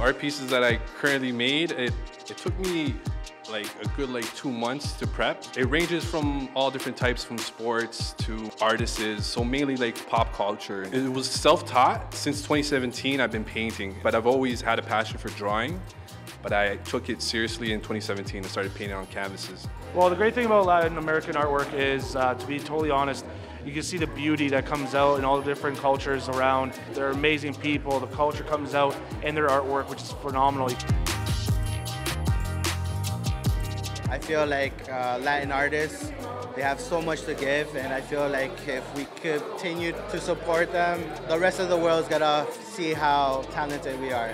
art pieces that I currently made, it, it took me like a good like two months to prep. It ranges from all different types from sports to artists, so mainly like pop culture. It was self-taught. Since 2017 I've been painting, but I've always had a passion for drawing. But I took it seriously in 2017 and started painting on canvases. Well, the great thing about Latin American artwork is, uh, to be totally honest, you can see the beauty that comes out in all the different cultures around. They're amazing people. The culture comes out in their artwork, which is phenomenal. I feel like uh, Latin artists, they have so much to give, and I feel like if we continue to support them, the rest of the world's gonna see how talented we are.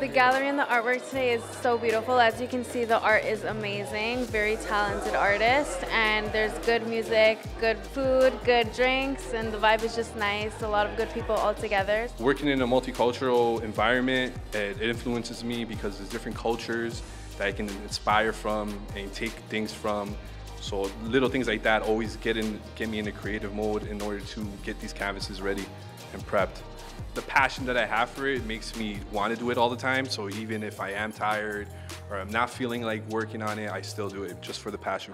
The gallery and the artwork today is so beautiful. As you can see, the art is amazing. Very talented artist, and there's good music, good food, good drinks, and the vibe is just nice. A lot of good people all together. Working in a multicultural environment, it, influences me because there's different cultures that I can inspire from and take things from. So little things like that always get in, get me in a creative mode in order to get these canvases ready and prepped. The passion that I have for it makes me want to do it all the time. So even if I am tired or I'm not feeling like working on it, I still do it just for the passion.